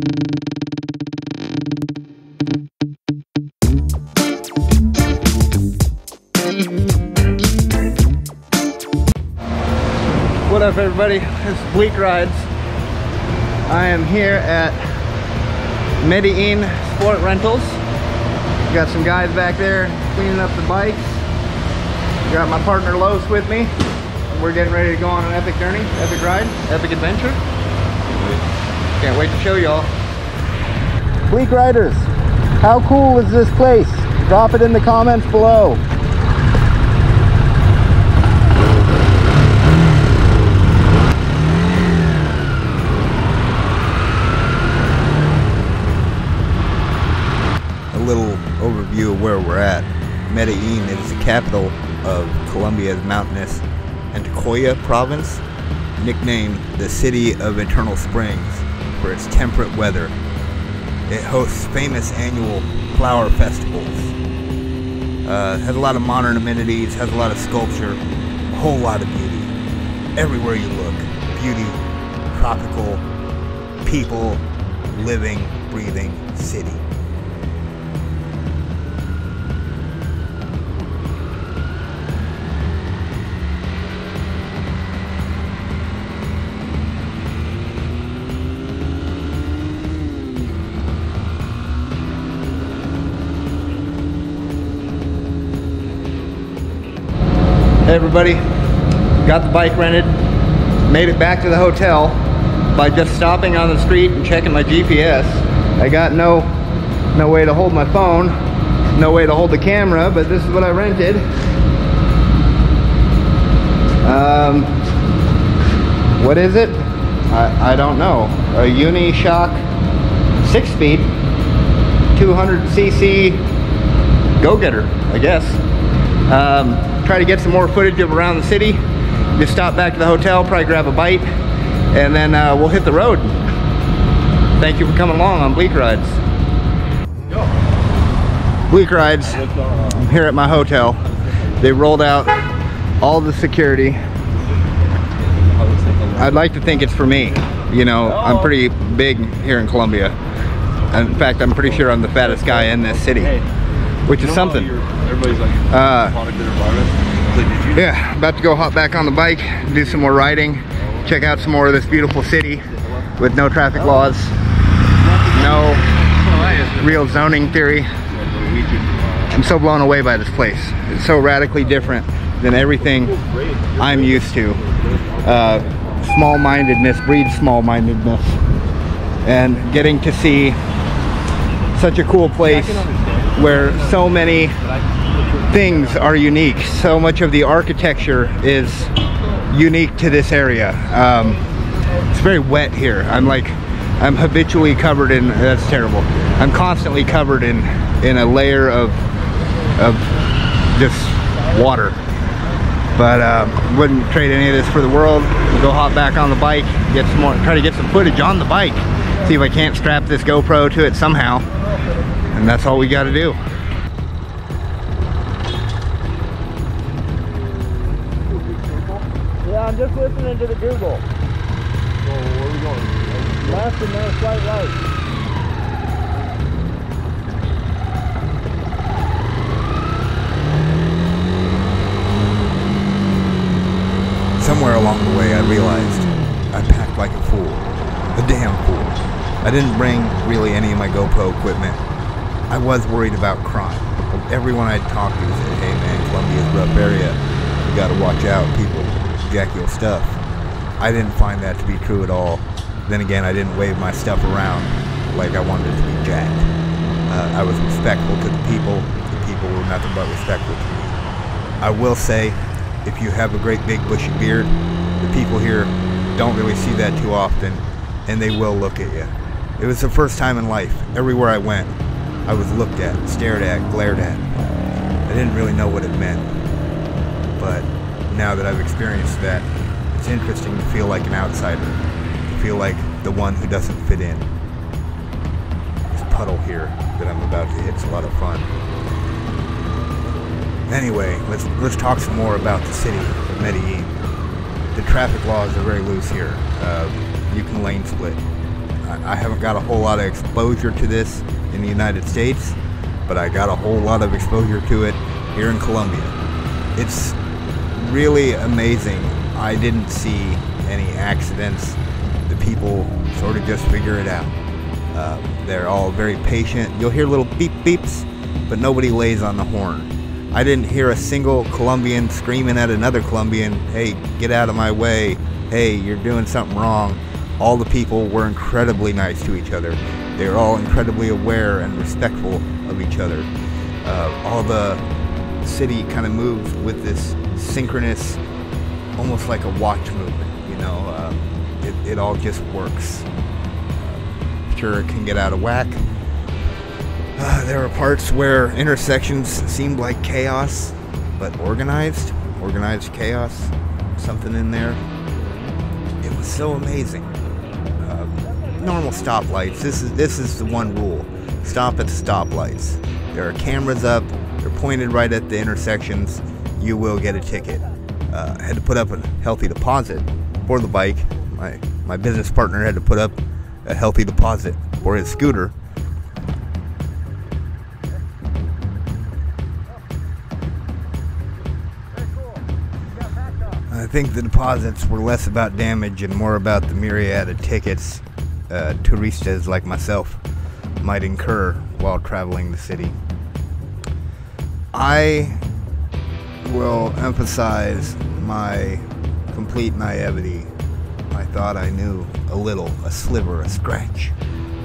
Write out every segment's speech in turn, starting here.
What up everybody? It's Bleek Rides. I am here at Medellin Sport Rentals. Got some guys back there cleaning up the bikes. Got my partner Los with me. We're getting ready to go on an epic journey, epic ride, epic adventure. Can't wait to show y'all. Bleek Riders, how cool is this place? Drop it in the comments below. a little overview of where we're at. Medellin is the capital of Colombia's mountainous Antioquia province, nicknamed the City of Eternal Springs for its temperate weather. It hosts famous annual flower festivals. Uh, has a lot of modern amenities, has a lot of sculpture, a whole lot of beauty. Everywhere you look, beauty, tropical, people, living, breathing city. Hey everybody, got the bike rented, made it back to the hotel by just stopping on the street and checking my GPS. I got no no way to hold my phone, no way to hold the camera, but this is what I rented. Um, what is it? I, I don't know. A Unishock 6-speed, 200cc go-getter, I guess. Um, try to get some more footage of around the city. Just stop back to the hotel, probably grab a bite, and then uh, we'll hit the road. Thank you for coming along on Bleek Rides. Bleek Rides, I'm here at my hotel. They rolled out all the security. I'd like to think it's for me. You know, I'm pretty big here in Colombia. In fact, I'm pretty sure I'm the fattest guy in this city, which is something. Everybody's like, Uh, Yeah, about to go hop back on the bike, do some more riding, check out some more of this beautiful city with no traffic laws, no real zoning theory. I'm so blown away by this place. It's so radically different than everything I'm used to. Uh, small-mindedness breeds small-mindedness. And getting to see such a cool place where so many things are unique. So much of the architecture is unique to this area. Um, it's very wet here. I'm like, I'm habitually covered in, that's terrible. I'm constantly covered in, in a layer of, of just water. But um, wouldn't trade any of this for the world. Go hop back on the bike, get some more, try to get some footage on the bike. See if I can't strap this GoPro to it somehow. And that's all we gotta do. I'm just listening to the Google. So where are we going? Left and then a slight right. Somewhere along the way, I realized I packed like a fool. A damn fool. I didn't bring really any of my GoPro equipment. I was worried about crime. Everyone I'd talked to said, hey man, Columbia's rough area. You gotta watch out. People jack your stuff. I didn't find that to be true at all. Then again, I didn't wave my stuff around like I wanted it to be jacked. Uh, I was respectful to the people. The people were nothing but respectful to me. I will say, if you have a great big bushy beard, the people here don't really see that too often, and they will look at you. It was the first time in life, everywhere I went, I was looked at, stared at, glared at. I didn't really know what it meant, but now that I've experienced that, it's interesting to feel like an outsider, to feel like the one who doesn't fit in. This puddle here that I'm about to hit's a lot of fun. Anyway, let's let's talk some more about the city of Medellin. The traffic laws are very loose here. Uh, you can lane split. I I haven't got a whole lot of exposure to this in the United States, but I got a whole lot of exposure to it here in Colombia. It's really amazing. I didn't see any accidents. The people sort of just figure it out. Uh, they're all very patient. You'll hear little beep beeps, but nobody lays on the horn. I didn't hear a single Colombian screaming at another Colombian, hey, get out of my way. Hey, you're doing something wrong. All the people were incredibly nice to each other. They were all incredibly aware and respectful of each other. Uh, all the city kind of moves with this synchronous, almost like a watch movement. You know, uh, it, it all just works. Uh, sure, it can get out of whack. Uh, there were parts where intersections seemed like chaos, but organized, organized chaos, something in there. It was so amazing. Um, normal stoplights. This is this is the one rule: stop at the stoplights. There are cameras up. They're pointed right at the intersections. You will get a ticket. Uh, I had to put up a healthy deposit for the bike. My my business partner had to put up a healthy deposit for his scooter. I think the deposits were less about damage and more about the myriad of tickets uh, touristas like myself might incur while traveling the city. I will emphasize my complete naivety. I thought I knew a little, a sliver, a scratch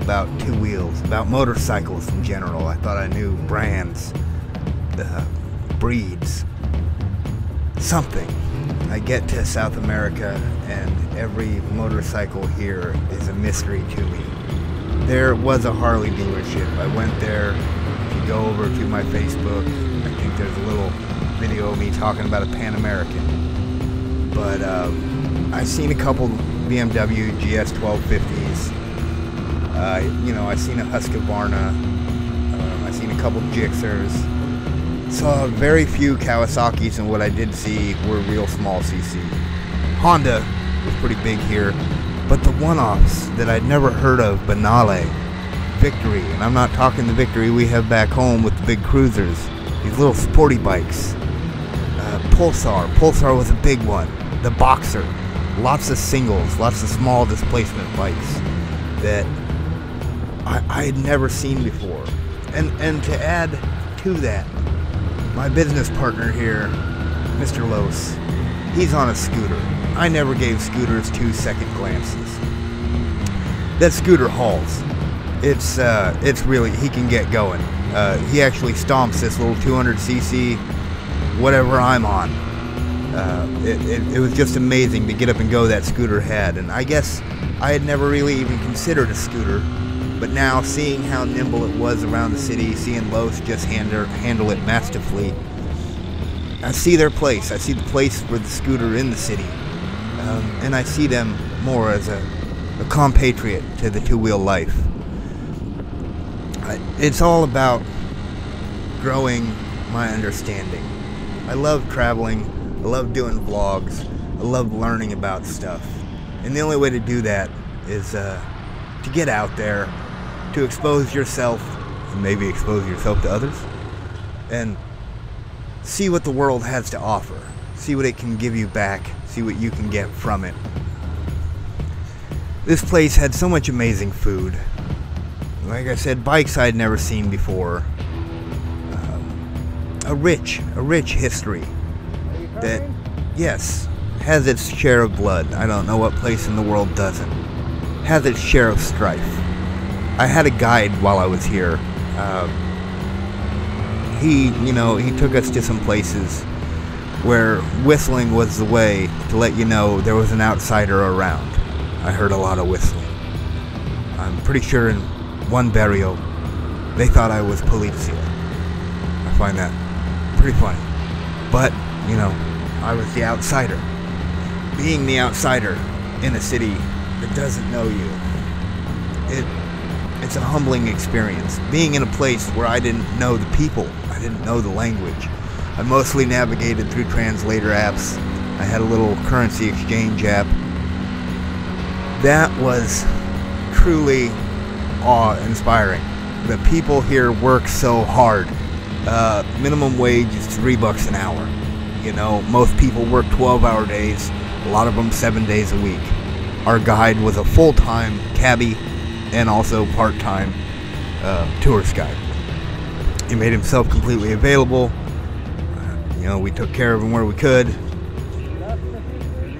about two wheels, about motorcycles in general. I thought I knew brands, uh, breeds, something. I get to South America and every motorcycle here is a mystery to me. There was a Harley dealership. I went there. If you go over to my Facebook, I think there's a little video of me talking about a Pan American. But um, I've seen a couple BMW GS 1250s. Uh, you know, I've seen a Husqvarna. Um, I've seen a couple Gixxers. Saw very few Kawasaki's, and what I did see were real small CC. Honda was pretty big here, but the one-offs that I'd never heard of, Banale, Victory, and I'm not talking the Victory we have back home with the big cruisers, these little sporty bikes. Pulsar, Pulsar was a big one. The Boxer, lots of singles, lots of small displacement bikes that I, I had never seen before. And and to add to that, my business partner here, Mr. Los, he's on a scooter. I never gave scooters two second glances. That scooter hauls. It's uh, it's really he can get going. Uh, he actually stomps this little 200cc, whatever I'm on. Uh, it, it, it was just amazing to get up and go that scooter had, and I guess I had never really even considered a scooter, but now seeing how nimble it was around the city, seeing Los just handle handle it masterfully, I see their place. I see the place for the scooter in the city, um, and I see them more as a, a compatriot to the two-wheel life. I, it's all about growing my understanding. I love traveling. I love doing vlogs. I love learning about stuff. And the only way to do that is uh, to get out there, to expose yourself, and maybe expose yourself to others, and see what the world has to offer. See what it can give you back. See what you can get from it. This place had so much amazing food. Like I said, bikes I'd never seen before. Um, a rich, a rich history that, yes, has its share of blood. I don't know what place in the world doesn't. Has its share of strife. I had a guide while I was here. Uh, he, you know, he took us to some places where whistling was the way to let you know there was an outsider around. I heard a lot of whistling. I'm pretty sure in one burial, they thought I was Polizia. I find that pretty funny. But, you know, I was the outsider. Being the outsider in a city that doesn't know you, it it's a humbling experience. Being in a place where I didn't know the people, I didn't know the language. I mostly navigated through translator apps. I had a little currency exchange app. That was truly awe-inspiring. The people here work so hard. Uh, minimum wage is three bucks an hour. You know, most people work 12-hour days. A lot of them seven days a week. Our guide was a full-time cabbie and also part-time uh, tourist guide. He made himself completely available. You know, we took care of him where we could.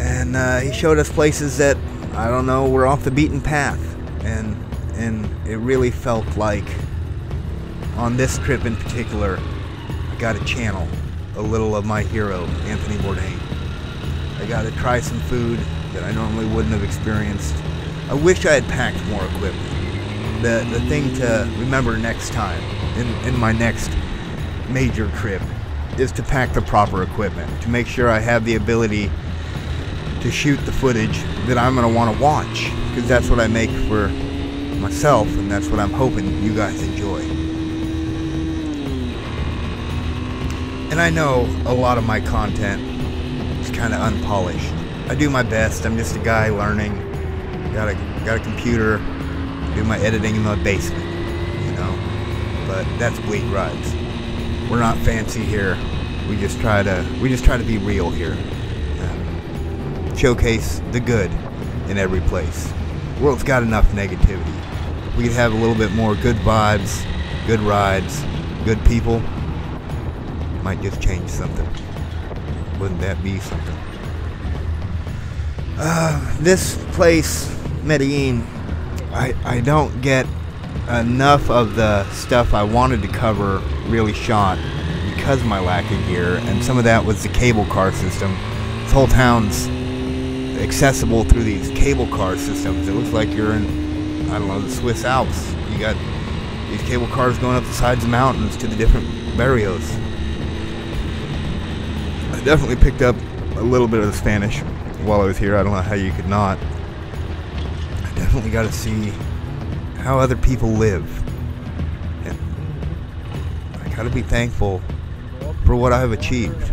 And uh, he showed us places that, I don't know, were off the beaten path. And, and it really felt like, on this trip in particular, I got to channel a little of my hero, Anthony Bourdain. I got to try some food that I normally wouldn't have experienced. I wish I had packed more equipment. The, the thing to remember next time, in, in my next major trip, is to pack the proper equipment, to make sure I have the ability to shoot the footage that I'm going to want to watch, because that's what I make for myself, and that's what I'm hoping you guys enjoy. And I know a lot of my content is kind of unpolished. I do my best. I'm just a guy learning. Got a got a computer. Do my editing in my basement, you know. But that's Bleek Rides. We're not fancy here. We just try to we just try to be real here. Um, showcase the good in every place. The world's got enough negativity. We could have a little bit more good vibes, good rides, good people. Might just change something. Wouldn't that be something? Uh, this place, Medellin, I, I don't get enough of the stuff I wanted to cover really shot because of my lack of gear, and some of that was the cable car system. This whole town's accessible through these cable car systems. It looks like you're in, I don't know, the Swiss Alps. You got these cable cars going up the sides of mountains to the different barrios. Definitely picked up a little bit of the Spanish while I was here. I don't know how you could not. I definitely got to see how other people live. And I got to be thankful for what I've achieved.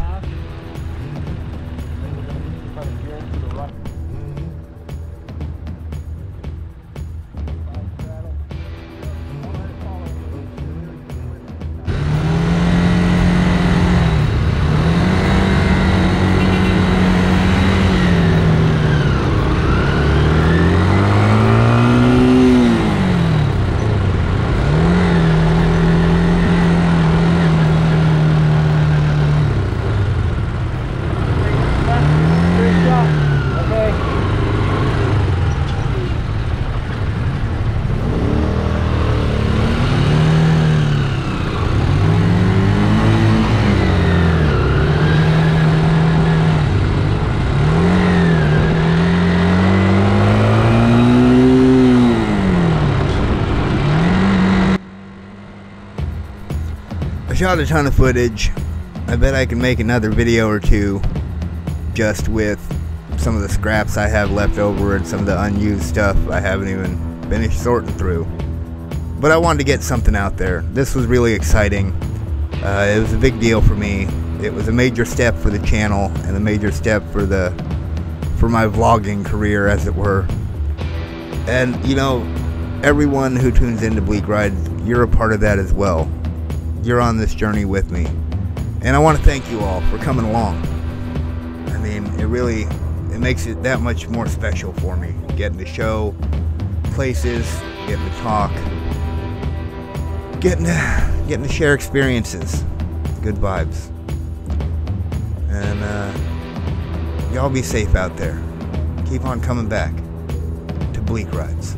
Shot a ton of footage. I bet I can make another video or two just with some of the scraps I have left over and some of the unused stuff I haven't even finished sorting through. But I wanted to get something out there. This was really exciting. Uh, it was a big deal for me. It was a major step for the channel and a major step for the for my vlogging career, as it were. And you know, everyone who tunes into Bleek Ride, you're a part of that as well you're on this journey with me. And I want to thank you all for coming along. I mean, it really it makes it that much more special for me getting to show places, getting to talk, getting to getting to share experiences, good vibes. And uh, y'all be safe out there. Keep on coming back to Bleek Rides.